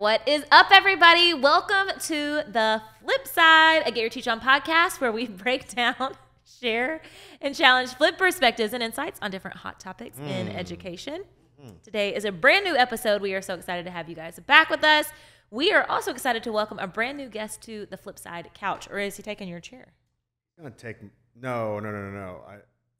What is up, everybody? Welcome to the flip side, a Get Your Teach On podcast where we break down, share, and challenge flip perspectives and insights on different hot topics in hmm. education. Hmm. Today is a brand new episode. We are so excited to have you guys back with us. We are also excited to welcome a brand new guest to the flip side couch. Or is he taking your chair? He's gonna take. No, no, no, no, no. I,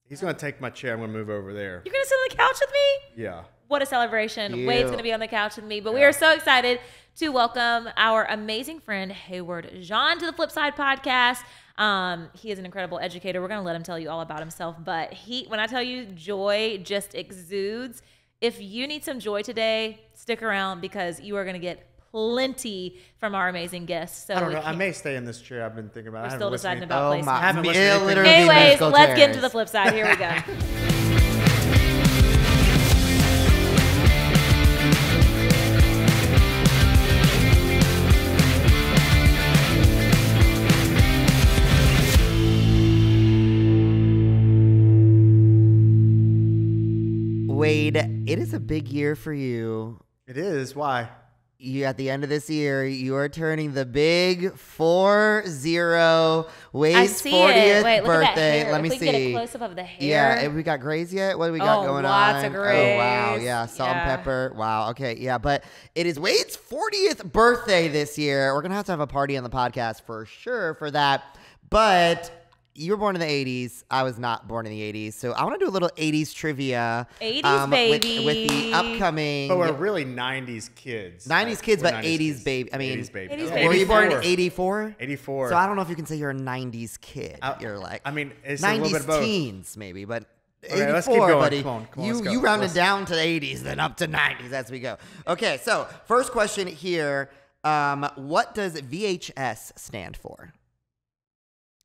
he's gonna take my chair. I'm gonna move over there. You're going to sit on the couch with me? Yeah. What a celebration. Cute. Wade's going to be on the couch with me. But we are so excited to welcome our amazing friend, Hayward Jean, to the Flip Side podcast. Um, he is an incredible educator. We're going to let him tell you all about himself. But he, when I tell you joy just exudes, if you need some joy today, stick around because you are going to get plenty from our amazing guests. So I don't know. I may stay in this chair. I've been thinking about. We're it. I still deciding to about Oh placement. my! haven't It'll listened to anything. literally Anyways, let's get into the flip side. Here we go. Wade, it is a big year for you. It is. Why? You at the end of this year, you are turning the big four zero I Wade's fortieth it. At that birthday. hair. Let if me we see. get a close up of the hair. Yeah, have we got grays yet? What do we got Oh, going lots on? Lots of grays. Oh wow, yeah, salt Yeah. and pepper. Wow, okay, yeah, but it is Wade's 40th birthday this year. We're gonna have to have a party on the podcast for sure for that. But you were born in the 80s. I was not born in the 80s, so I want to do a little 80s trivia. 80s with- With, the upcoming But we're really '90s kids. 90s Like, kids, we're but 90s 80s kids. baby. I mean, 80s baby. 80s Oh, baby. Were you born in 84. 84? 84. So I don't know if you can say you're a 90s kid. I- you're like I mean, it's a little 90s bit of both. teens maybe, but Okay, 84, let's keep going. buddy. Come on, come on, you let's go. you rounded Let's- down to the 80s, then up to 90s as we go. Okay, so first question here: um, What does VHS stand for?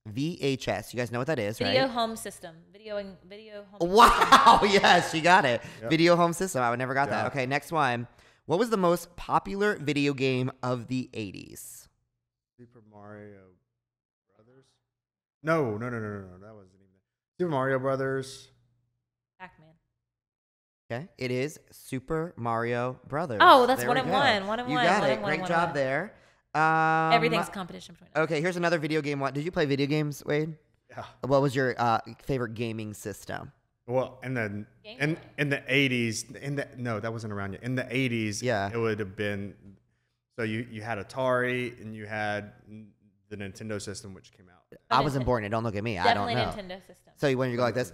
VHS. You guys know what that is, Video right? Video home system. Video video home. Wow! Yes, you got it. Yep. Video home system. I would never got that. Okay, next one. What was the most popular video game of the 80s? Super Mario Brothers. No, no, no, no, no, no. That wasn't even. Super Mario Brothers. Pac-Man. Okay, it is Super Mario Brothers. Oh, that's There one we and go. one, one and you one, got one it. one, Great one job one. there. Um, Everything's competition between us. Okay, here's another video game one. Did you play video games, Wade? Yeah. What was your uh, favorite gaming system? Well, in the Game in in the 80s, in the no, that wasn't around yet. In the 80s, Yeah. it would have been. So you you had Atari and you had the Nintendo system, which came out. I wasn't born. yet. Don't look at me. Definitely I don't know. Nintendo system. So when you go like this,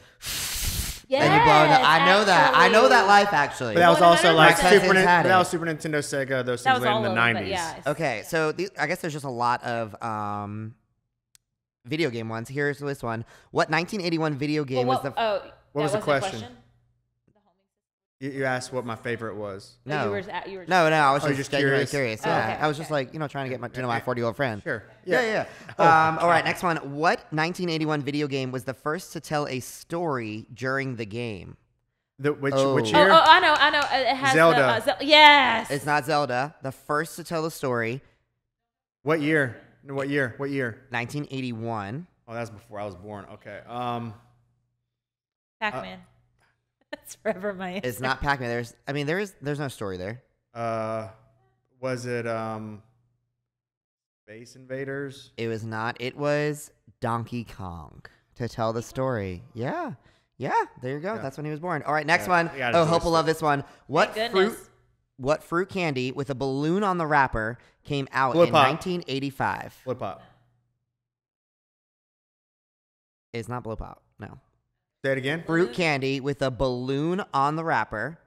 yes, and you blow it up. I know that. I know that life actually. But that was also like My Super. cousins Nin- had but that it. was Super Nintendo, Sega. Those That things was were all in the over, 90s. yeah. it's- Okay, so these, I guess there's just a lot of um, video game ones. Here's this one. What 1981 video Well, game what, was the? oh, What was the wasn't question? You, you asked what my favorite was. Oh, no, You were, you were no, no. I was Oh, just, you're just genuinely curious? curious. Oh, Yeah, okay, I was just like you know trying to get my, to know my 40 year old friend. Sure. Yeah, yeah. Oh, Um, all right, next one. What 1981 video game was the first to tell a story during the game? The, which Oh. which Oh, year? oh, I know, I know. It has Zelda. The, uh, Zel- yes. It's not Zelda. The first to tell a story, What year? What year? What year? 1981. Oh, that's before I was born. Okay. Um. Pac-Man. That's forever my answer. It's not Pac-Man. There's, I mean, there is, there's no story there. Uh. Was it um. Space Invaders? It was not. It was Donkey Kong to tell the story. Yeah. Yeah, there you go. Yeah. That's when he was born. All right, next Yeah, one. we Oh, Hope this will love this one. What fruit what fruit candy with a balloon on the wrapper came out Flip in Pop. 1985? Flip Pop. It's not blow pop. No. Say it again. Fruit mm-hmm. candy with a balloon on the wrapper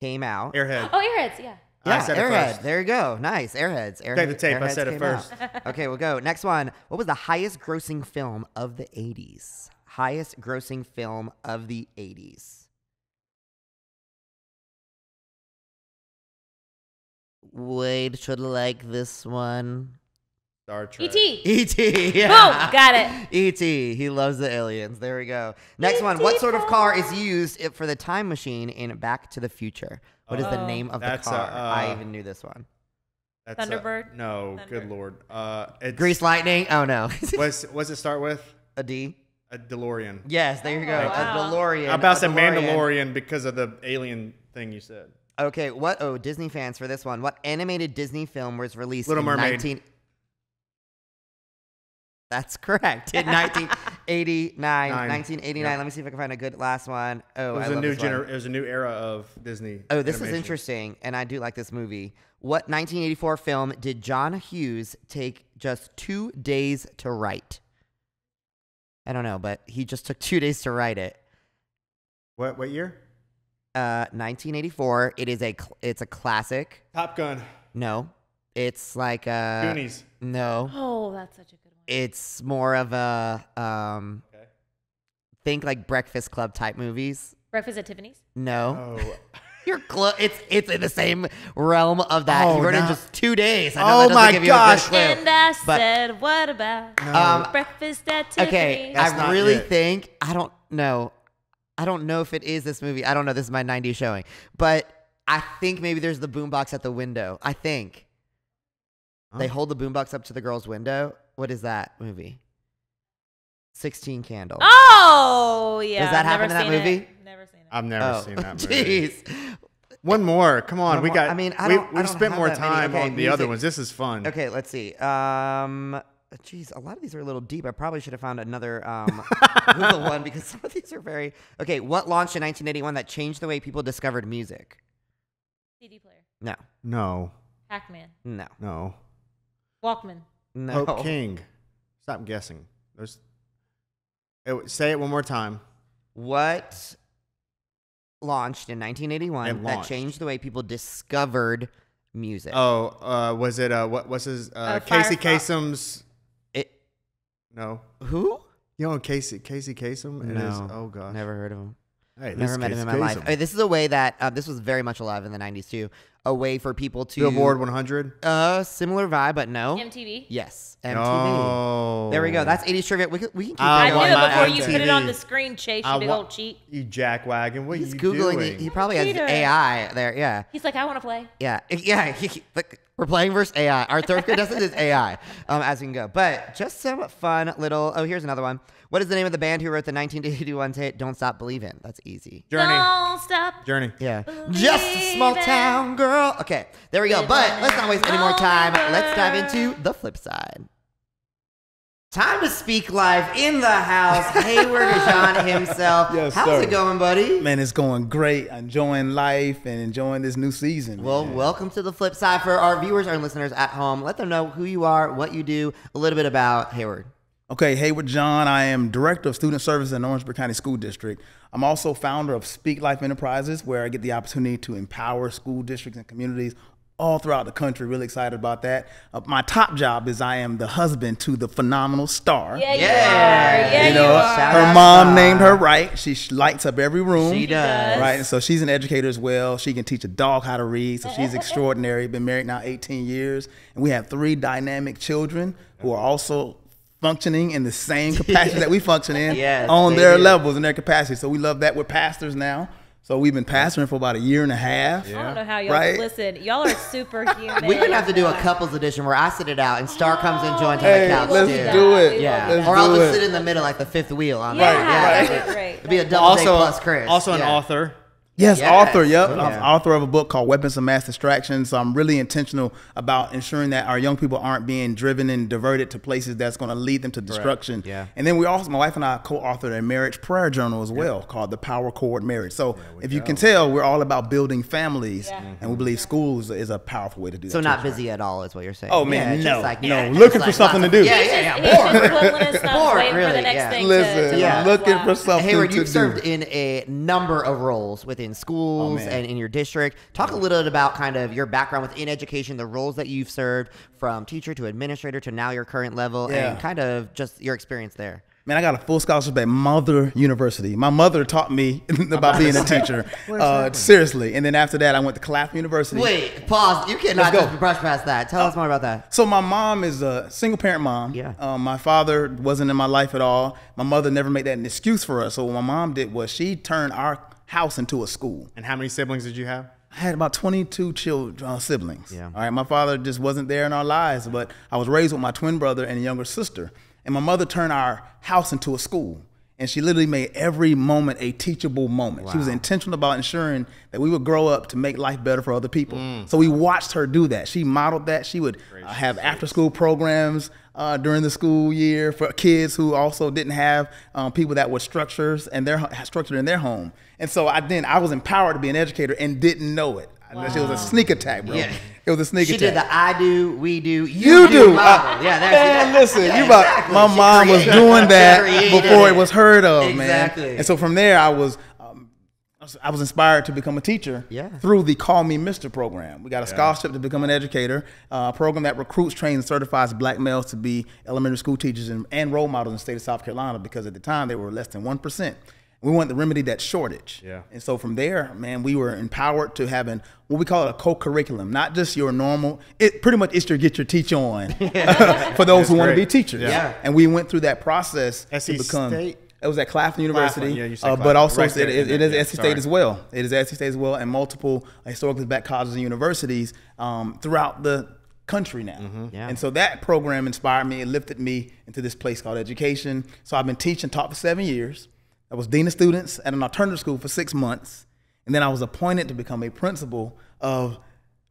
came out. Airhead. Oh, Airheads, yeah. I Yeah, said it Airhead. first. There you go. Nice. Airheads. Airhead Take the tape. I said it first. out. okay, we'll go. Next one. What was the highest grossing film of the 80s? Highest grossing film of the 80s. Wade should like this one. Star Trek. E.T. E.T. Yeah. Boom, got it. E.T. He loves the aliens. There we go. Next one. What sort of car is used for the time machine in Back to the Future? What is the Oh. name of the That's, uh, car? I uh, even knew this one. That's, uh, Thunderbird? no, Thunder. good lord. Uh, it's, Grease Lightning. Oh no. What's what's it start with? a D. A DeLorean. Yes, there you go. Oh, a. DeLorean. I'm about to a say Mandalorian because of the alien thing you said. Okay, what? Oh, Disney fans for this one. What animated Disney film was released Little in Mermaid. 19? That's correct. In 1989. Nine. 1989. Yeah. Let me see if I can find a good last one. Oh, It was I a love new this gener- It was a new era of Disney. Oh, this is interesting, and I do like this movie. What 1984 film did John Hughes take just two days to write? I don't know, but he just took two days to write it. What what year? Uh, 1984. It is a cl- it's a classic. Top Gun. No, it's like uh Goonies. no, Oh, that's such a good one. It's more of a um Okay. think like Breakfast Club type movies. Breakfast at Tiffany's. No, Oh. you're close. It's it's in the same realm of that. Oh, he wrote it in just two days. I know Oh my give gosh. You a clue. And I But- said, what about Um, breakfast at Tiffany's? Okay, That's I really it. think I don't know. I don't know if it is this movie. I don't know. This is my 90s showing, but I think maybe there's the boombox at the window. I think they hold the boombox up to the girl's window. What is that movie? 16 Candles. Oh, yeah. Does that I've happen in that movie? It. Never seen it. I've never Oh, seen that movie. jeez. One more. Come on. One we more. got. I mean, I we, don't- I we've don't spent have more time Okay, on the other ones. This is fun. Okay, let's see. Um, jeez, a lot of these are a little deep. I probably should have found another um, Google one because some of these are very. Okay, what launched in 1981 that changed the way people discovered music? CD player. No, No. Pac-Man. no, No. Walkman. No. Hope King. Stop guessing. There's. It, say it one more time. What launched in 1981 It that launched. changed the way people discovered music? Oh, uh, was it uh, what? What's his? Uh, Uh, Casey Firefly. Kasem's. It, No. who? You know Casey Casey Kasem? It is- No, oh gosh. Never heard of him. Hey, this Never is met him Casey in my life. Kasem. Uh, this is a way that uh, this was very much alive in the 90s too. A way for people to Billboard 100. Uh, similar vibe, but no. MTV. Yes, MTV. Oh. There we go. That's 80s trivia. We can, we can keep I I knew going. it before my you put it on the screen, Chase, I you big wa- old cheat. You jackwagon. What He's you googling. doing? He, he probably has Cheater. AI there. Yeah, He's like, I want to play. yeah, yeah. He, he- look, we're playing versus AI. Our third contestant is AI. Um, as we can go, but just some fun little. Oh, here's another one. What is the name of the band who wrote the 1981 hit "Don't Stop Believin'"? That's easy. Journey. Don't stop. Journey. Yeah. Just a small town girl. Okay, there we go. But let's not waste any more time. Let's dive into the flip side. Time to Speak Life in the house. Hayward Jean himself. Yes, How's sir. it going, buddy? Man, it's going great. Enjoying life and enjoying this new season. Well, man. welcome to the flip side for our viewers and listeners at home. Let them know who you are, what you do, a little bit about Hayward. Okay, Hayward Jean. I am Director of Student Services in Orangeburg County School District. I'm also founder of Speak Life Enterprises, where I get the opportunity to empower school districts and communities all throughout the country. Really excited about that. Uh, my top job is I am the husband to the phenomenal star. Yeah, you Yeah. are. Yeah, you you, are. Her mom Star. named her right. She lights up every room. She does. does. Right, and so she's an educator as well. She can teach a dog how to read, so she's extraordinary. Been married now 18 years, and we have three dynamic children who are also functioning in the same capacity that we function in Yes, on their do. levels and their capacity. So we love that. We're pastors now, so we've been pastoring for about a year and a half. I don't know how y'all Right. listen. Y'all are superhuman. We're gonna have to do a couples edition where I sit it out and Star comes and joins on Hey, the couch let's too. do it. Yeah, Let's or I'll just it. sit in the middle like the fifth wheel on Yeah, that. right. that'd be great. It'd be a double Also, date plus Chris. also an Yeah. author. Yes, Yes. author. Yep, oh, Yeah. I'm author of a book called Weapons of Mass Distraction. So I'm really intentional about ensuring that our young people aren't being driven and diverted to places that's going to lead them to destruction. Yeah. And then we also, my wife and I co-authored a marriage prayer journal as well called The Power Chord Marriage. So if you can tell, we're all about building families, Yeah. and we believe schools is a powerful way to do that. So not busy at all is what you're saying. Oh, man, it's no, just like, no, yeah, looking just for something lots to do. Yeah, yeah, yeah. He's Bored. just twiddling Bored, for really, the next yeah. thing Listen, to, to Yeah. I'm looking for something Hayward, to you've do. served in a number of roles within schools man. and in your district. Talk a little bit about kind of your background within education, the roles that you've served from teacher to administrator to now your current level, Yeah. and kind of just your experience there. Man, I got a full scholarship at Mother University. My mother taught me about being a teacher. Uh, seriously. And then after that, I went to Claflin University. Wait, pause. You cannot just brush past that. Tell us more about that. So my mom is a single parent mom. Yeah. Um, my father wasn't in my life at all. My mother never made that an excuse for us. So what my mom did was she turned our house into a school. And how many siblings did you have? I had about 22 children, uh, siblings. Yeah. All right. My father just wasn't there in our lives, but I was raised with my twin brother and a younger sister. And my mother turned our house into a school. And she literally made every moment a teachable moment. She was intentional about ensuring that we would grow up to make life better for other people. So we watched her do that. She modeled that. She would uh, have after school programs uh, during the school year for kids who also didn't have um, people that were structures and their structured in their home. And so I then I was empowered to be an educator and didn't know it. It was a sneak attack, bro. Yeah. It was a sneak She attack. She did the I do, we do, you, You do. I- yeah, there man, listen, Yeah, you about exactly. my She mom was doing that created before it was heard of, Exactly. man. And so from there, I was. I was- inspired to become a teacher Yeah. through the Call Me Mister program. We got a scholarship to become an educator, uh, a program that recruits, trains, and certifies black males to be elementary school teachers and, and role models in the state of South Carolina because at the time they were less than 1%. We wanted to remedy that shortage. Yeah. And so from there, man, we were empowered to having what we call a co-curriculum, not just your normal. It pretty much is your get your teach on for those who want to be great. teachers. Yeah. And we went through that process SC to become. State? It was at Claflin University, yeah, you said uh, but also Right it, there, it, it is yeah, SC State sorry. as well. It is SC State as well, and multiple historically black colleges and universities um, throughout the country now. Yeah. And so that program inspired me. It lifted me into this place called education. So I've been teaching, taught for seven years. I was dean of students at an alternative school for six months, and then I was appointed to become a principal of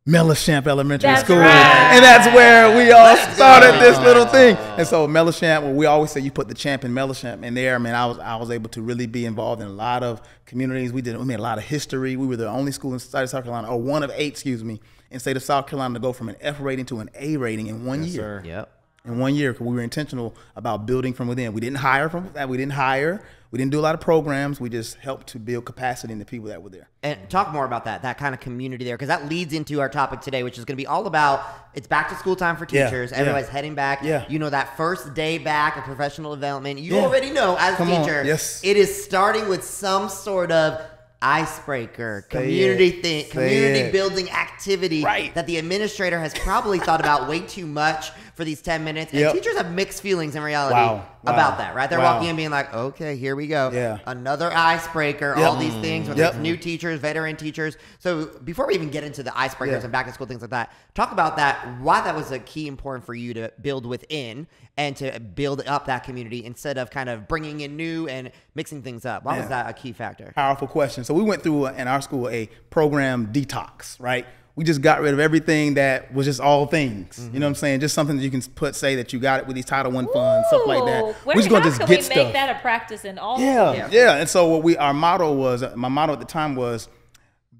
Mellichamp Elementary That's School, right. and that's where we all started this little thing. And so Mellichamp, well, we always say you put the champ in Mellichamp, and there, man, I was I was able to really be involved in a lot of communities. We did we made a lot of history. We were the only school in the state of South Carolina, or one of eight, excuse me, in the state of South Carolina to go from an F rating to an A rating in one Yes, year sir. Yep. in one year because we were intentional about building from within. We didn't hire from that. We didn't hire. We didn't do a lot of programs. We just helped to build capacity in the people that were there. And talk more about that, that kind of community there, because that leads into our topic today, which is going to be all about it's back to school time for teachers. yeah. Everybody's heading back. Yeah. You know, that first day back of professional development, you Yeah. already know as a Come on, teacher, yes. it is starting with some sort of icebreaker, Say community it. thing, Say community it. building activity Right. that the administrator has probably thought about way too much for these 10 minutes. And Yep. teachers have mixed feelings in reality Wow, wow, about that, right? They're wow. walking in being like, okay, here we go. Yeah. Another icebreaker, Yep. all these things, whether Yep. it's new teachers, veteran teachers. So before we even get into the icebreakers Yeah. and back to school things like that, talk about that. Why that was a key important for you to build within and to build up that community instead of kind of bringing in new and mixing things up. Why was that a key factor? Powerful question. So we went through in our school a program detox, right? We just got rid of everything that was just all things. You know mm-hmm. what I'm saying? Just something that you can put say that you got it with these Title One funds, stuff like that. Where, We're just gonna just can get we stuff. make that a practice in all Yeah, schools? yeah, And so what we our motto was my motto at the time was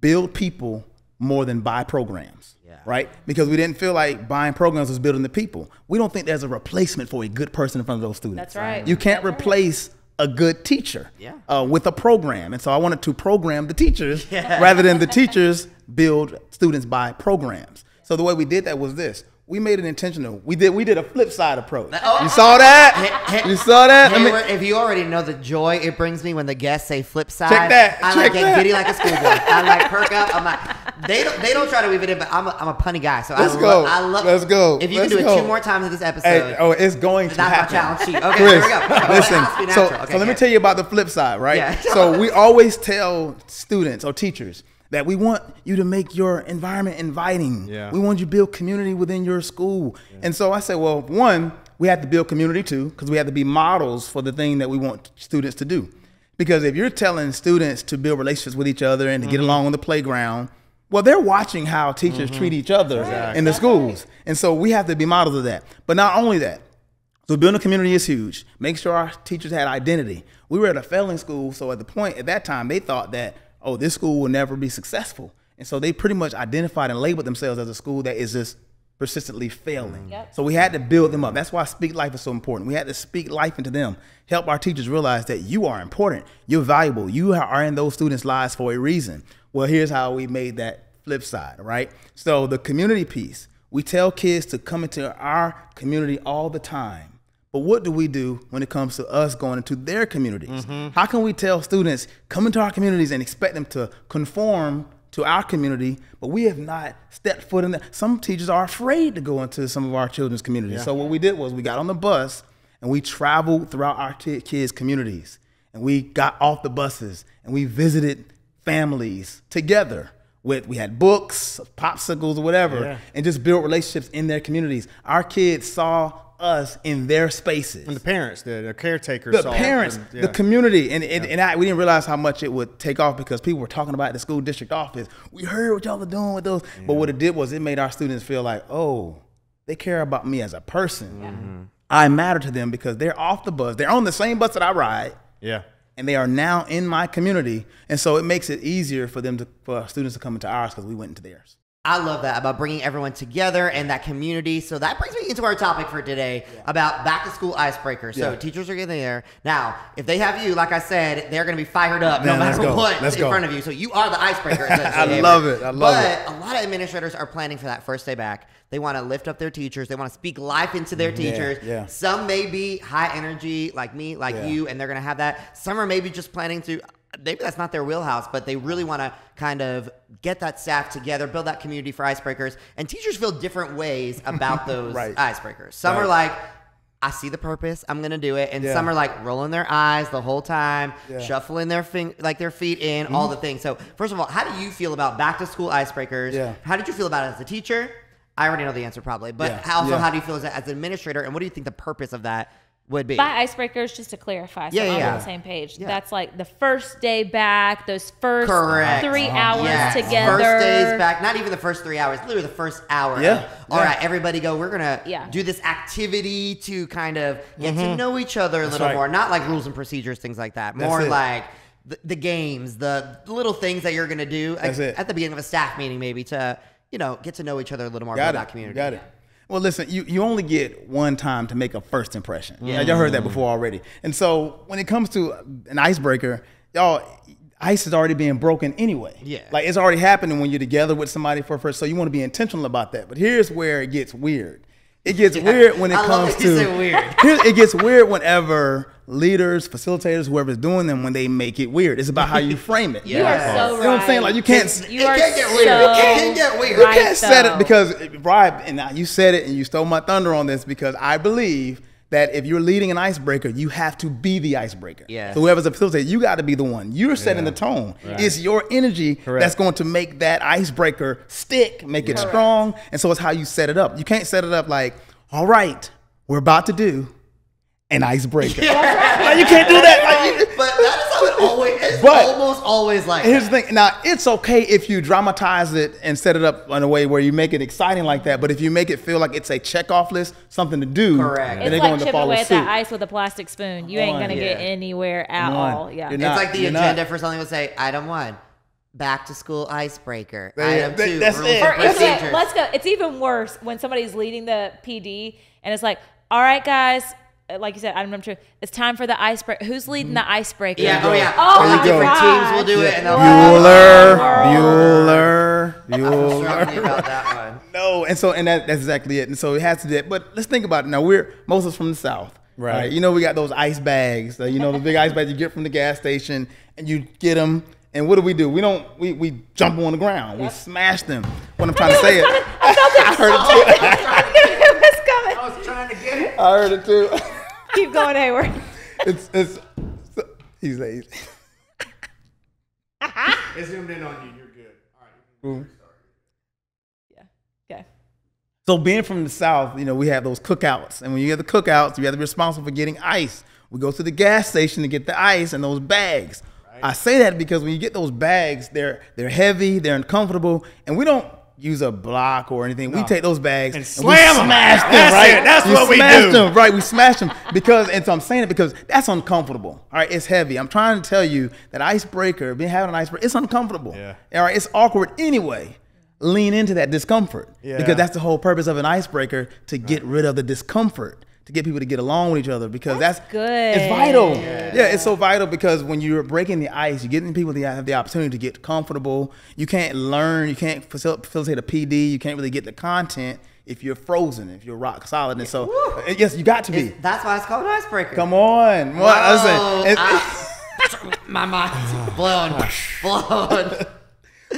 build people more than buy programs. Yeah. Right? Because we didn't feel like buying programs was building the people. We don't think there's a replacement for a good person in front of those students. That's right. You can't That's right. A good teacher Yeah. uh, with a program. And so I wanted to program the teachers rather than the teachers build students by programs. So the way we did that was this. We made it intentional. We did we did a flip side approach. Oh. You saw that? You saw that? Let me- Hayward, if you already know the joy it brings me when the guests say flip side, Check that, I check like get giddy like a schoolboy. I like perk up. I'm like, they don't they don't try to weave it in, but I'm a, I'm a punny guy, so Let's I go. love I love. Let's go. If you Let's can do it two more times in this episode, Hey, oh, it's going to that's my happen. challenge sheet. Okay, Chris, here we go. Listen. has to So. Okay, so let me tell you about the flip side, right? Yeah. so we always tell students or teachers that we want you to make your environment inviting. Yeah. We want you to build community within your school. And so I said, well, one, we have to build community too, because we have to be models for the thing that we want students to do. Because if you're telling students to build relationships with each other and to Mm-hmm. get along on the playground, well, they're watching how teachers mm-hmm. treat each other in the schools. And so we have to be models of that. But not only that, so building a community is huge. Make sure our teachers had identity. We were at a failing school, so at the point at that time they thought that oh this school will never be successful, and so they pretty much identified and labeled themselves as a school that is just persistently failing. Mm. Yep. So we had to build them up. That's why Speak Life is so important. We had to speak life into them, help our teachers realize that you are important, you're valuable, you are in those students' lives for a reason. Well, here's how we made that flip side, right? So the community piece, we tell kids to come into our community all the time. But what do we do when it comes to us going into their communities? Mm-hmm. How can we tell students come into our communities and expect them to conform to our community, but we have not stepped foot in that? Some teachers are afraid to go into some of our children's communities. So what we did was we got on the bus and we traveled throughout our kids' communities, and we got off the buses and we visited families together with we had books, popsicles, or whatever, Yeah. and just build relationships in their communities. Our kids saw us in their spaces. And the parents, the, the caretakers, the saw it, parents, and- the community, and and, and I, we didn't realize how much it would take off because people were talking about the school district office. We heard what y'all are doing with those, but what it did was it made our students feel like, oh, they care about me as a person. Mm-hmm. I matter to them because they're off the bus. They're on the same bus that I ride, yeah. And they are now in my community, and so it makes it easier for them to for students to come into ours because we went into theirs. I love that about bringing everyone together and that community. So that brings me into our topic for today about back to school icebreakers. So Yeah. teachers are getting there. Now, if they have you, like I said, they're going to be fired up no Man, let's matter go. what Let's in go. front of you. So you are the icebreaker. I love it. I love but it. But a lot of administrators are planning for that first day back. They want to lift up their teachers. They want to speak life into their teachers. yeah. Some may be high energy, like me, like Yeah. you, and they're going to have that. Some are maybe just planning to. Maybe that's not their wheelhouse, but they really want to kind of get that staff together, build that community for icebreakers. And teachers feel different ways about those Right. icebreakers. Some are like, I see the purpose, I'm gonna do it, and Yeah. some are like rolling their eyes the whole time, Yeah. Mm-hmm. shuffling their fing- like their feet in, all the things. So first of all, how do you feel about back to school icebreakers? Yeah. How did you feel about it as a teacher? I already know the answer probably, but also how do you feel as, a- as an administrator, and what do you think the purpose of that would be? By icebreakers, just to clarify, so Yeah, I'm yeah. on the same page. Yeah. That's like the first day back, those first Correct. 3 hours Yes. together. First days back, not even the first three hours, literally the first hour. Yeah. of, All Yeah. right, everybody go. We're gonna Yeah. do this activity to kind of get Mm-hmm. to know each other a little right. more. Not like rules and procedures, things like that. More like the, the games, the little things that you're gonna do like, That's it. at the beginning of a staff meeting, maybe to you know get to know each other a little more Got about it. that community. Got it. Well, listen, you, you only get one time to make a first impression. Yeah. Y'all heard that mm. before already. And so when it comes to an icebreaker, y'all, ice is already being broken anyway. Yeah. Like it's already happening when you're together with somebody for first. So you want to be intentional about that. But here's where it gets weird. It gets weird when it I love comes that you to said weird. It gets weird whenever leaders, facilitators, whoever's doing them, when they make it weird. It's about how you frame it. You are Yeah. so You right. know what I'm saying? Like you can't. You It are can't get so weird. It can't get weird. You Right, You can't set it because right, and now you said it and you stole my thunder on this because I believe that if you're leading an icebreaker, you have to be the icebreaker. Yeah. So whoever's a facilitator, you got to be the one. You're setting Yeah. the tone. Right. It's your energy Correct. that's going to make that icebreaker stick, make it Correct. strong, and so it's how you set it up. You can't set it up like, all right, we're about to do an icebreaker. Like, you can't do that. Like, you- But that is how it always. It's But- almost always like. Here's that. the thing. Now, it's okay if you dramatize it and set it up in a way where you make it exciting like that. But if you make it feel like it's a checkoff list, something to do, Correct. then It's like chipping away at suit. that ice with a plastic spoon. You ain't on. gonna get anywhere at Come all. Yeah. You're It's not- like the you're not. agenda for something would say item one, back to school icebreaker. Yeah, item that- two, that's it. and Or it's procedures. let's go. It's even worse when somebody's leading the PD and it's like, all right, guys, like you said, item number two, it's time for the icebreaker. Who's leading the icebreaker? yeah, oh yeah. Oh Or my the different teams will do it, and they'll Bueller, Bueller, I feel strongly Bueller. about that one. No, and so and that, that's exactly it. And so it has to do that. But let's think about it. Now we're most of us from the south, Right. You know we got those ice bags. uh, you know the big ice bags you get from the gas station, and you get them. And what do we do? We don't. We, we jump 'em on the ground. We smash them. What I'm trying to say is, I felt it. I heard it too. I knew it was coming. was trying to get it. I heard it too. Keep going, Hayward. It's it's. He's lazy. It zoomed in on you. You're good. All right. Yeah. Okay. So being from the south, you know, we have those cookouts, and when you have the cookouts, you have to be responsible for getting ice. We go to the gas station to get the ice and those bags. I say that because when you get those bags, they're they're heavy, they're uncomfortable, and we don't use a block or anything. We take those bags And we slam 'em. smash them, That's right? it. That's We what we smash do. them, right? We smash them because, and so I'm saying it because that's uncomfortable. All right, it's heavy. I'm trying to tell you that icebreaker, being having an icebreaker, it's uncomfortable. Yeah. All right, it's awkward anyway. Lean into that discomfort Yeah. because that's the whole purpose of an icebreaker to get rid of the discomfort, to get people to get along with each other because that's, good. It's vital. Yeah. it's so vital because when you're breaking the ice, you're getting people to have the opportunity to get comfortable. You can't learn, you can't facilitate a PD, you can't really get the content if you're frozen, if you're rock solid. And so, uh, yes, you got to be. It's- That's why it's called an icebreaker. Come on, what? Whoa, Listen, it- I- my mind's blown, blown.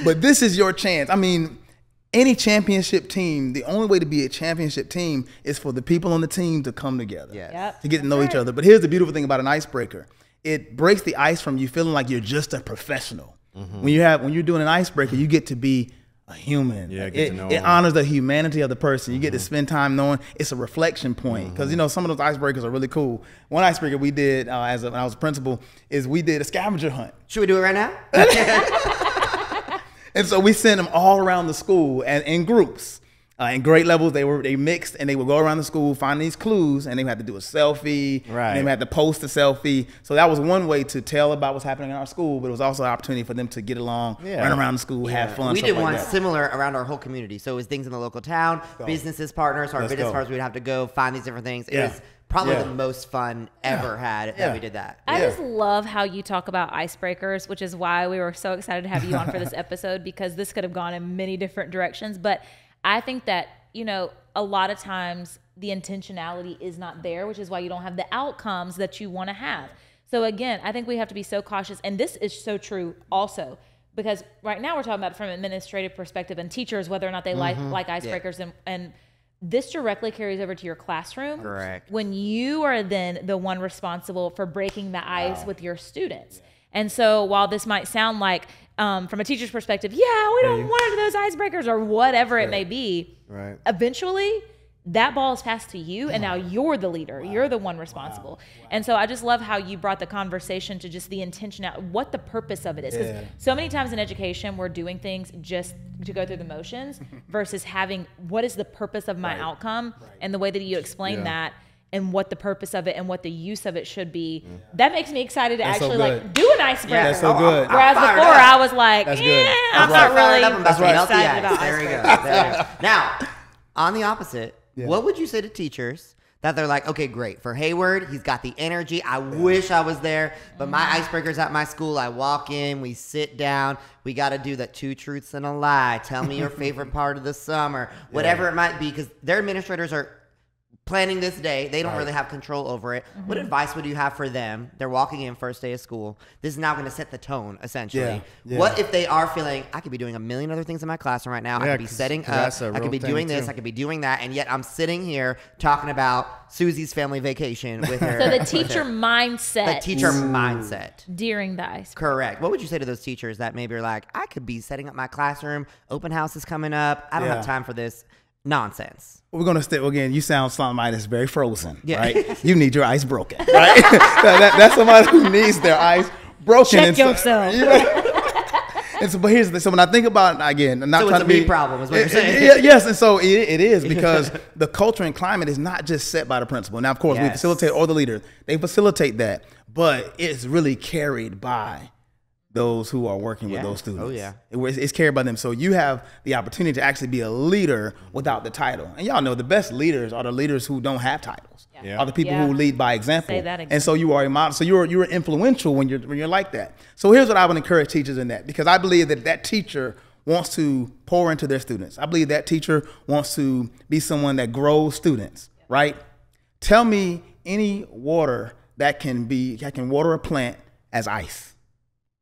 But this is your chance. I mean, any championship team, the only way to be a championship team is for the people on the team to come together. Yes. Yep. To get to know each other. But here's the beautiful thing about an icebreaker. It breaks the ice from you feeling like you're just a professional. When you have when you're doing an icebreaker, you get to be a human. Yeah, Like, get it, to know it 'em. honors the humanity of the person. You get to Mm-hmm. spend time knowing it's a reflection point because you know some of those icebreakers are really cool. One icebreaker we did uh, as a, when I was a principal is we did a scavenger hunt. Should we do it right now? And so we sent them all around the school and in groups. Uh, in grade levels, they were they mixed and they would go around the school, find these clues, and they had to do a selfie. Right. And they had to post a selfie. So that was one way to tell about what's happening in our school, but it was also an opportunity for them to get along, Yeah. run around the school, have fun. we did like one that. similar around our whole community. So it was things in the local town, businesses partners, our business go. partners. We'd have to go find these different things. It Yeah. was probably Yeah. the most fun ever had Yeah. that we did that. I Yeah. just love how you talk about icebreakers, which is why we were so excited to have you on for this episode because this could have gone in many different directions. But I think that, you know, a lot of times the intentionality is not there, which is why you don't have the outcomes that you want to have. So again, I think we have to be so cautious. And this is so true also. Because right now we're talking about from an administrative perspective and teachers, whether or not they like mm-hmm. like icebreakers and, and this directly carries over to your classroom Correct. when you are then the one responsible for breaking the ice with your students. And so while this might sound like um, from a teacher's perspective, yeah, we don't want those icebreakers or whatever it may be, Right. eventually that ball is passed to you and now you're the leader you're the one responsible and so i just love how you brought the conversation to just the intention what the purpose of it is because Yeah. so many times in education we're doing things just to go through the motions versus having what is the purpose of my outcome and the way that you explain Yeah. that and what the purpose of it and what the use of it should be that makes me excited to That's so actually like good. do an icebreaker Yeah, That's so good. I'm whereas before up. i was like That's eh, good. i'm That's not right. really Fired I'm about to excited melt the ice. about There we go. There we go. Now, on the opposite, what would you say to teachers that they're like, okay, great. For Hayward, he's got the energy. I wish I was there, but my mm-hmm. icebreakers at my school. I walk in, we sit down, we got to do that two truths and a lie. Tell me your favorite part of the summer, whatever it might be, because their administrators are planning this day. They don't really have control over it. What Mm-hmm. advice would you have for them? They're walking in first day of school. This is now going to set the tone, essentially. Yeah, yeah. What if they are feeling, I could be doing a million other things in my classroom right now. I could be setting up. I could be doing this. too. I could be doing that. And yet I'm sitting here talking about Susie's family vacation with her. so the teacher mindset the teacher mindset. during the ice Correct. What would you say to those teachers that maybe are like, I could be setting up my classroom, open house is coming up. I don't Yeah. have time for this nonsense. We're gonna stay again. You sound somebody that's very frozen, Yeah. right? You need your ice broken, right? That- that- that's somebody who needs their ice broken. Check And so- yourself. you know? And so, but here's the so when I think about it, again, I'm not So it's trying a to be me problem, is what you're saying. it- yes, and so it, it is because the culture and climate is not just set by the principal. Now, of course, we facilitate or the leaders They facilitate that, but it's really carried by those who are working Yeah. with those oh, students. Oh, yeah. It was- it's carried by them. So you have the opportunity to actually be a leader without the title. And y'all know the best leaders are the leaders who don't have titles. Yeah. Are the people Yeah. who lead by example. Say that again. And so you are a model. So you're you're influential when you're when you're like that. So here's what I would encourage teachers in that because I believe that that teacher wants to pour into their students. I believe that teacher wants to be someone that grows students. Right? Tell me any water that can be that can water a plant as ice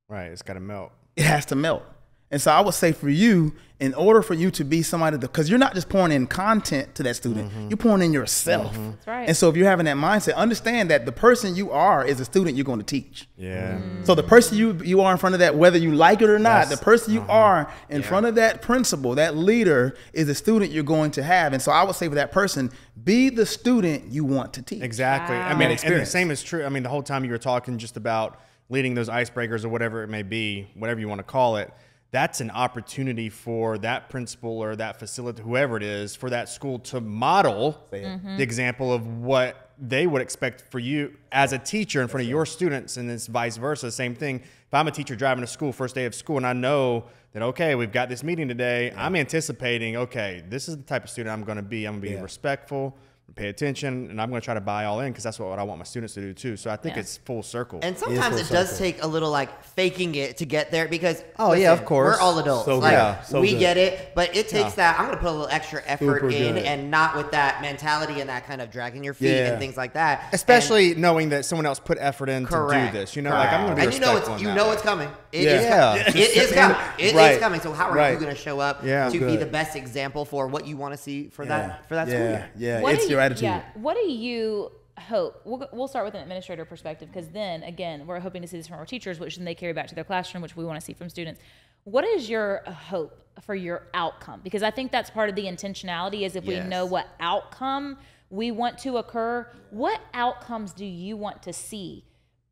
Right. It's got to melt. it has to melt. And so I would say for you, in order for you to be somebody because you're not just pouring in content to that student, mm-hmm. you're pouring in yourself. Mm-hmm. That's right. And so if you're having that mindset, understand that the person you are is a student you're going to teach. Yeah. Mm. So the person you you are in front of that, whether you like it or not, That's- the person you uh-huh. are in front of that principal, that leader, is a student you're going to have. And so I would say for that person, be the student you want to teach. Exactly. I mean, and the same is true. I mean, the whole time you were talking just about leading those icebreakers or whatever it may be, whatever you want to call it, that's an opportunity for that principal or that facility, whoever it is, for that school to model Mm-hmm. the example of what they would expect for you as a teacher in front of your students, and it's vice versa. Same thing. If I'm a teacher driving to school, first day of school, and I know that okay, we've got this meeting today, I'm anticipating okay, this is the type of student I'm going to be. I'm going to be Yeah. respectful pay attention, and I'm going to try to buy all in because that's what I want my students to do too. So I think Yeah. it's full circle. And sometimes full it does circle. take a little like faking it to get there because Oh, yeah, of course. we're all adults. So like. Yeah, so we good. get it, but it takes Yeah. that. I'm gonna put a little extra effort Super in, good. and not with that mentality and that kind of dragging your feet Yeah. and things like that. And- Especially knowing that someone else put effort in correct. to do this. You know, like I'm going to be and you know respectful it's you know way. it's coming. It Yeah. is Yeah. It is coming. It is Right. coming. So how are Right. you going to show up Yeah. to be the best example for what you want to see for Yeah. that for that yeah. school year? Yeah, What it's do your you- attitude. Yeah. What do you hope? We'll, we'll start with an administrator perspective because then, again, we're hoping to see this from our teachers, which then they carry back to their classroom, which we want to see from students. what is your uh, hope for your outcome? Because I think that's part of the intentionality is if we know what outcome we want to occur, what outcomes do you want to see?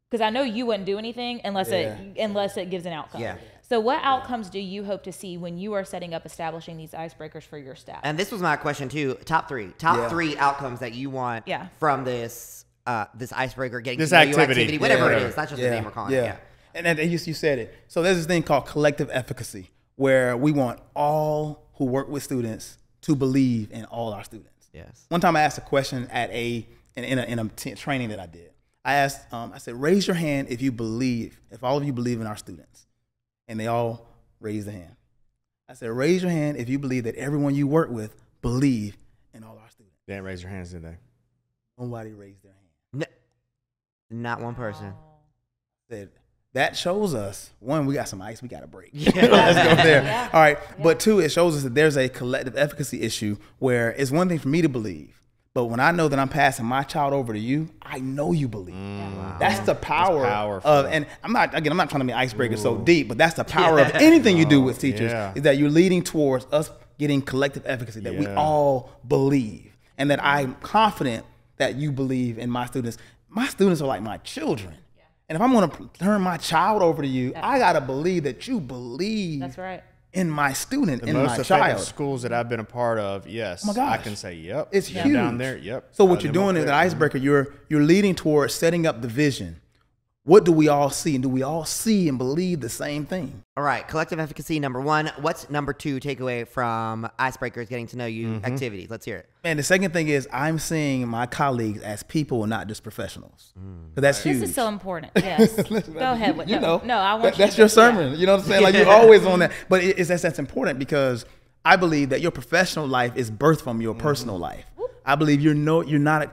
Because I know you wouldn't do anything unless it unless it gives an outcome. Yeah. So what outcomes do you hope to see when you are setting up establishing these icebreakers for your staff? And this was my question too. Top three. Top Yeah. three outcomes that you want Yeah. from this uh, this icebreaker getting This to activity. activity, whatever Yeah. it is. That's just the name we're calling yeah. it. Yeah. And then you, you said it. So there's this thing called collective efficacy, where we want all who work with students to believe in all our students. Yes. One time I asked a question at a in, in a, in a t- training that I did. I asked, um, I said, raise your hand if you believe, if all of you believe in our students, and they all raised their hand. I said, raise your hand if you believe that everyone you work with believe in all our students. They didn't raise your hands, did they? Nobody raised their hand. N- not one person. Said that shows us one, we got some ice, we got to break. Yeah. Let's go there. Yeah. All right, but two, it shows us that there's a collective efficacy issue where it's one thing for me to believe, but when I know that I'm passing my child over to you, I know you believe. Mm. That's the power powerful. of, and I'm not again, I'm not trying to be icebreaker so deep, but that's the power of anything you do with teachers yeah. is that you're leading towards us getting collective efficacy that we all believe, and that I'm confident that you believe in my students. My students are like my children. And if I'm going to turn my child over to you, I got to believe that you believe That's right. In my student, The in most my child. schools that I've been a part of, yes. Oh my I can say, yep. It's Been huge. down there, yep. So what Uh, you're doing in there. an icebreaker, you're you're leading towards setting up the vision. What do we all see? And do we all see and believe the same thing? All right. Collective efficacy number one. What's number two takeaway from icebreakers getting to know you Mm-hmm. activities? Let's hear it. And the second thing is I'm seeing my colleagues as people and not just professionals. Mm. So that's huge. This is so important. Yes. Go ahead. with- you no, know, no, I want that- you that's to- your yeah. sermon. You know what I'm saying? Like you're always on that. But it, it's that's that's important because I believe that your professional life is birthed from your personal life. I believe you're no, you're not. A,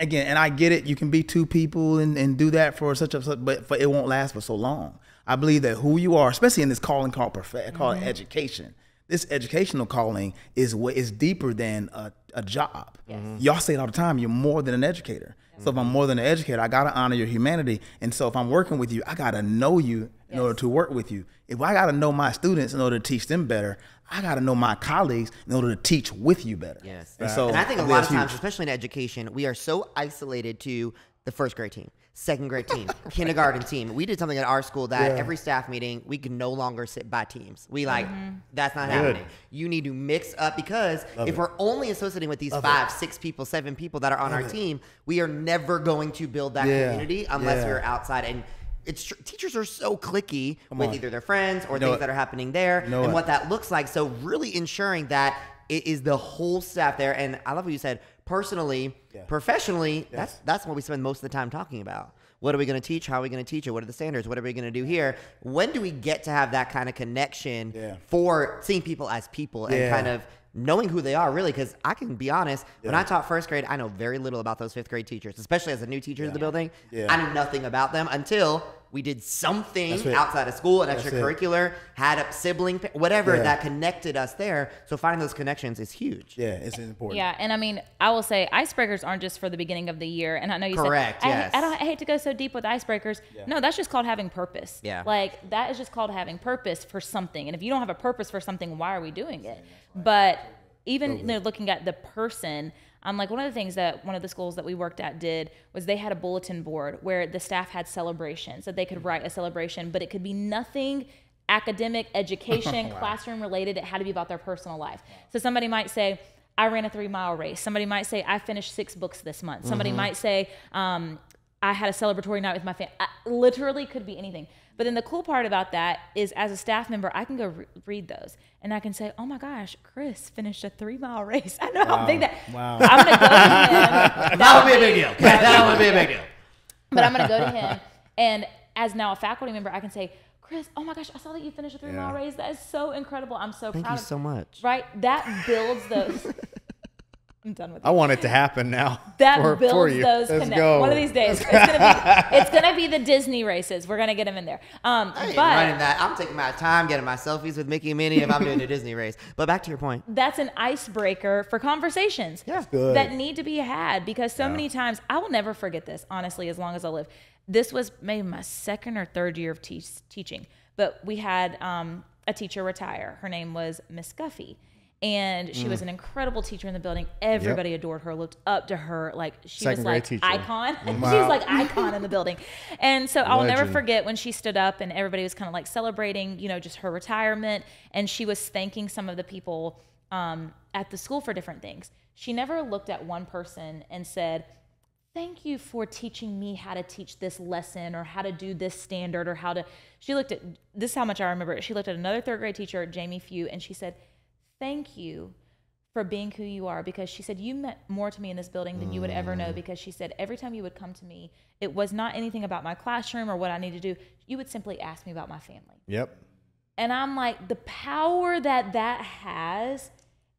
Again, and I get it. You can be two people and, and do that for such a, but for, it won't last for so long. I believe that who you are, especially in this calling called prof- called mm-hmm. education, this educational calling is what is deeper than a, a job. Mm-hmm. Y'all say it all the time. You're more than an educator. So if I'm mm-hmm. more than an educator, I gotta honor your humanity. And so if I'm working with you, I gotta know you in order to work with you. If I gotta know my students in order to teach them better, I gotta know my colleagues in order to teach with you better. Yes. And so and I think a lot of times, huge. especially in education, we are so isolated to the first grade team, second grade team, kindergarten team. We did something at our school that Yeah. every staff meeting we can no longer sit by teams. We like Mm-hmm. that's not Good. happening. You need to mix up because if we're only associating with these five, six people, seven people that are on our team, we are never going to build that Yeah. community unless Yeah. we're outside and. It's tr- teachers are so clicky with on. either their friends or things that are happening there and what that looks like. So really ensuring that it is the whole staff there. And I love what you said. Personally, professionally, that's that's what we spend most of the time talking about. What are we going to teach? How are we going to teach it? What are the standards? What are we going to do here? When do we get to have that kind of connection Yeah. for seeing people as people and kind of knowing who they are really because i can be honest when i taught first grade i know very little about those fifth grade teachers especially as a new teacher in the building Yeah. i knew nothing about them until we did something That's outside of school an That's it. extracurricular had a sibling whatever Yeah. that connected us there so finding those connections is huge Yeah, it's important. Yeah, and I mean, I will say icebreakers aren't just for the beginning of the year. And I know you Correct, said, I- yes. I, don't, I hate to go so deep with icebreakers. No, that's just called having purpose. Yeah. Like that is just called having purpose for something. And if you don't have a purpose for something, why are we doing it? But even know, looking at the person, um, like one of the things that one of the schools that we worked at did was they had a bulletin board where the staff had celebrations that they could write a celebration, but it could be nothing academic, education, classroom related. It had to be about their personal life. So somebody might say, I ran a three mile race. Somebody might say, I finished six books this month. Somebody might say, um, I had a celebratory night with my family. Literally could be anything. But then the cool part about that is, as a staff member, I can go re- read those and I can say, "Oh my gosh, Chris finished a three mile race." I know how big that. Wow. I'm gonna go to him. that would be a big deal that would be a big deal but I'm gonna go to him, and as now a faculty member, I can say, "Chris, oh my gosh, I saw that you finished a three mile Yeah. race. That is so incredible. I'm so thank proud." you of so much Right? That builds those. I'm done with I want it to happen now. that for, builds for you. those Let's connect- go. One of these days, it's gonna be it's gonna be the Disney races. We're gonna get them in there. Um, I ain't but running that i'm taking my time getting my selfies with mickey and minnie if i'm doing a disney race but back to your point that's an icebreaker for conversations Yeah. good. that need to be had because so many times I will never forget this. Honestly, as long as I live, this was maybe my second or third year of teach teaching. But we had um, a teacher retire. Her name was Miss Guffey. And she was an incredible teacher in the building. Everybody adored her, looked up to her. Like she Second was like teacher. icon. she was like icon in the building. And so I'll never forget when she stood up and everybody was kind of like celebrating, you know, just her retirement. And she was thanking some of the people um, at the school for different things. She never looked at one person and said, thank you for teaching me how to teach this lesson or how to do this standard or how to she looked at this is how much i remember it she looked at another third grade teacher jamie few and she said thank you for being who you are because she said you meant more to me in this building than you would ever know mm. because she said every time you would come to me it was not anything about my classroom or what i need to do you would simply ask me about my family Yep. and I'm like, the power that that has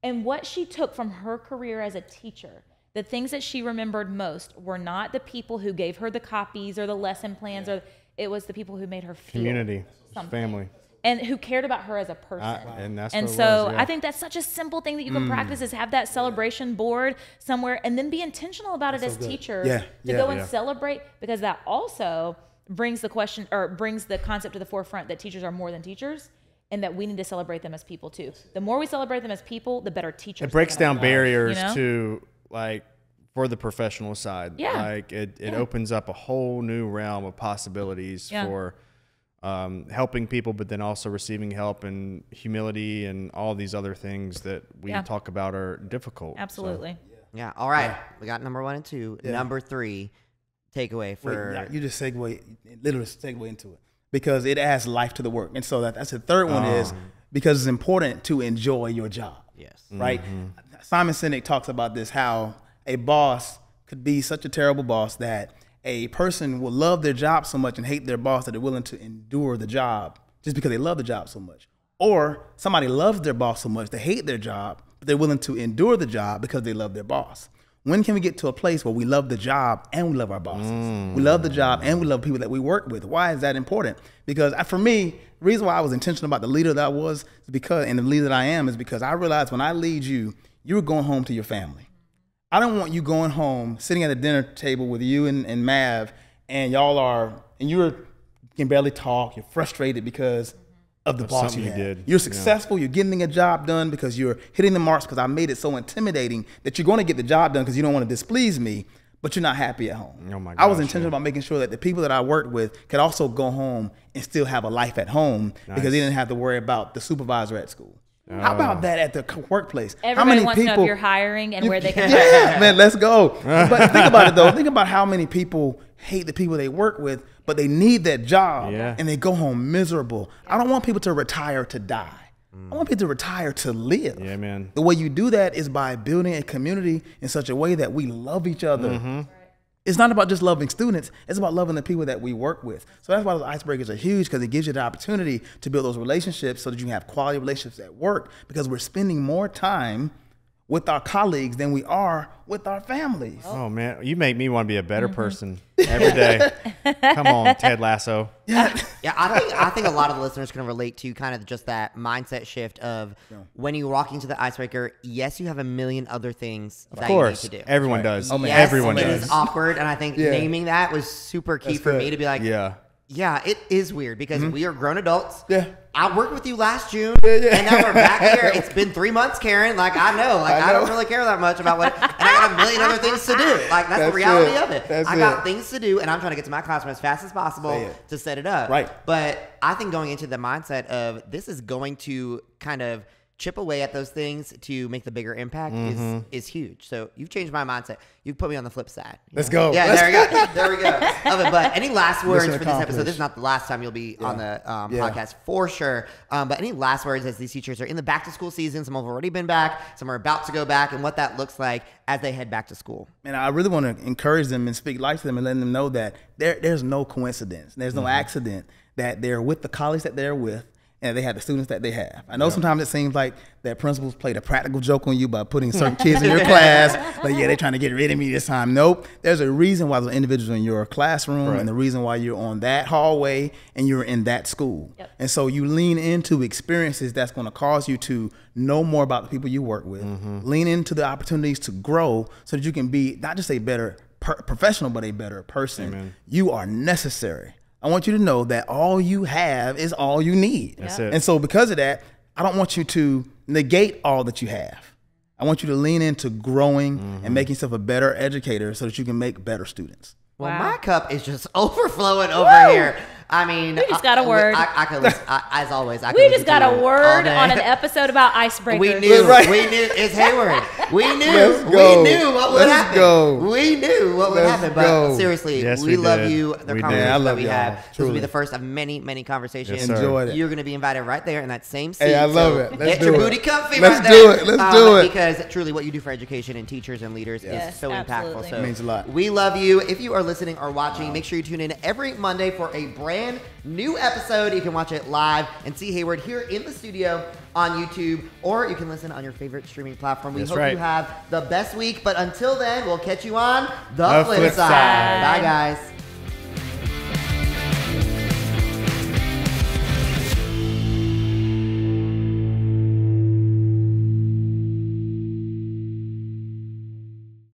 and what she took from her career as a teacher, the things that she remembered most were not the people who gave her the copies or the lesson plans, or it was the people who made her feel Community, something. family. And who cared about her as a person. I- and that's and so was, yeah. Mm. I think that's such a simple thing that you can practice is have that celebration board somewhere and then be intentional about it as teachers Yeah, to yeah. go and Yeah. celebrate because that also brings the question or brings the concept to the forefront that teachers are more than teachers and that we need to celebrate them as people too. The more we celebrate them as people, the better teachers. It breaks down be, barriers you know? to like for the professional side. Yeah. Like it, it Yeah. opens up a whole new realm of possibilities Yeah. for um, helping people, but then also receiving help and humility and all these other things that we Yeah. talk about are difficult. So- Absolutely. Yeah. All right. We got number one and two. Number three, takeaway for. yeah, you just segue, literally segue into it because it adds life to the work. And so that, that's the third one is because it's important to enjoy your job. Yes. Right? Simon Sinek talks about this how a boss could be such a terrible boss that a person will love their job so much and hate their boss that they're willing to endure the job just because they love the job so much. Or somebody loves their boss so much they hate their job, but they're willing to endure the job because they love their boss. When can we get to a place where we love the job and we love our bosses? We love the job and we love people that we work with. Why is that important? Because I, for me, the reason why I was intentional about the leader that I was because, and the leader that I am is because I realized when I lead you, you're going home to your family. I don't want you going home, sitting at a dinner table with you and, and Mav, and y'all are, and you're can barely talk. You're frustrated because of the boss something you, you did. You're successful. You're getting a job done because you're hitting the marks. Because I made it so intimidating that you're going to get the job done because you don't want to displease me, but you're not happy at home. Oh my I was intentional yeah. about making sure that the people that I worked with could also go home and still have a life at home because they didn't have to worry about the supervisor at school. How about that at the co- workplace? How Everybody many wants to know people- if you're hiring and where they can yeah, man, let's go. But think about it though. Think about how many people hate the people they work with, but they need that job Yeah. and they go home miserable. I don't want people to retire to die. I want people to retire to live. Yeah, man. The way you do that is by building a community in such a way that we love each other. Mm-hmm. It's not about just loving students. It's about loving the people that we work with. So that's why those icebreakers are huge because it gives you the opportunity to build those relationships so that you can have quality relationships at work because we're spending more time with our colleagues than we are with our families. Oh man, you make me want to be a better Mm-hmm. person every day. Come on, Ted Lasso. Yeah, yeah. I think I think a lot of the listeners can relate to kind of just that mindset shift of when you walk into the icebreaker. Yes, you have a million other things Of that course, you need to do. everyone does. Oh, man. yes, everyone it does. is awkward, and I think Yeah. naming that was super key That's for good. me to be like, Yeah. Yeah, it is weird because we are grown adults. Mm-hmm. Yeah. I worked with you last June, yeah. and now we're back here. It's been three months, Karen. Like I know, like I, I don't really care that much about what, and I got a million other things to do. Like that's, the reality it. of it. That's I got it. things to do, and I'm trying to get to my classroom as fast as possible to set it up. Right. But I think going into the mindset of this is going to kind of chip away at those things to make the bigger impact Mm-hmm. is is huge. So you've changed my mindset. You've put me on the flip side. Let's know? go. Yeah, Let's there we go. There we go. Love it. But any last words Mission for this episode? This is not the last time you'll be on the um, Yeah. podcast for sure. Um, but any last words as these teachers are in the back to school season? Some have already been back. Some are about to go back, and what that looks like as they head back to school. And I really want to encourage them and speak life to them and letting them know that there, there's no coincidence. There's no accident that they're with the college that they're with and they have the students that they have. I know sometimes it seems like that principals played a practical joke on you by putting certain kids in your class. Like, yeah, they're trying to get rid of me this time. Nope. There's a reason why those individuals are in your classroom and the reason why you're on that hallway and you're in that school. Yep. And so you lean into experiences that's going to cause you to know more about the people you work with. Mm-hmm. Lean into the opportunities to grow so that you can be not just a better per- professional, but a better person. You are necessary. I want you to know that all you have is all you need. That's it. And so because of that, I don't want you to negate all that you have. I want you to lean into growing Mm-hmm. and making yourself a better educator so that you can make better students. Well, Wow. my cup is just overflowing over here. I mean, We just got a word. I, I could listen, I, as always. I could We just got a word on an episode about icebreakers. We knew. Right. We knew. It's Hayward. We knew. Let's We knew what would Let's happen. go. We knew what would Let's happen. But seriously, Yes, we, we love you. The We conversation Yeah, I that we y'all, had. This will be the first of many, many conversations. Yes, sir. Enjoyed it. You're going to be invited right there in that same seat. Hey, I love so it. Let's get do your it. booty comfy Let's right do there. it. Let's Um, do it. Because truly, what you do for education and teachers and leaders is so impactful. So means a lot. we love you. If you are listening or watching, make sure you tune in every Monday for a brand new episode. You can watch it live and see Hayward here in the studio on YouTube, or you can listen on your favorite streaming platform. We That's hope right. you have the best week. But until then, we'll catch you on the, The flip, flip side. side. Bye, guys.